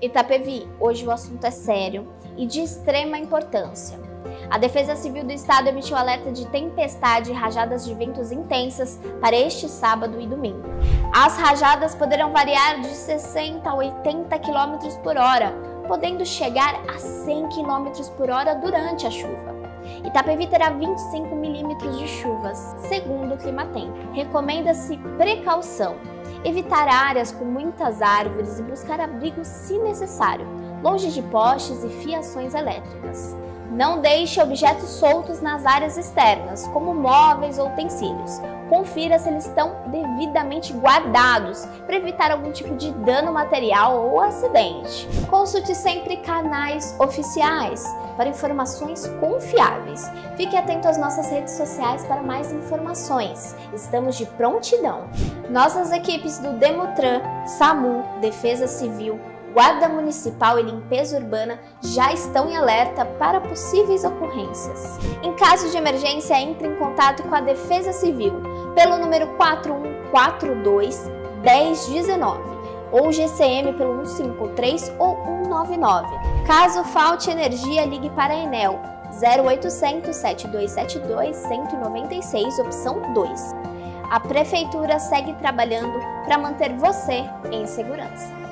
Itapevi, hoje o assunto é sério e de extrema importância. A Defesa Civil do Estado emitiu alerta de tempestade e rajadas de ventos intensas para este sábado e domingo. As rajadas poderão variar de 60 a 80 km por hora, podendo chegar a 100 km por hora durante a chuva. Itapevi terá 25 milímetros de chuvas, segundo o Climatempo. Recomenda-se precaução, evitar áreas com muitas árvores e buscar abrigo se necessário, longe de postes e fiações elétricas. Não deixe objetos soltos nas áreas externas, como móveis ou utensílios. Confira se eles estão devidamente guardados para evitar algum tipo de dano material ou acidente. Consulte sempre canais oficiais para informações confiáveis. Fique atento às nossas redes sociais para mais informações. Estamos de prontidão. Nossas equipes do Demutran, SAMU, Defesa Civil, Guarda Municipal e Limpeza Urbana já estão em alerta para possíveis ocorrências. Em caso de emergência, entre em contato com a Defesa Civil pelo número 4142 1019 ou GCM pelo 153 ou 199. Caso falte energia, ligue para a Enel 0800 7272 196, opção 2. A Prefeitura segue trabalhando para manter você em segurança.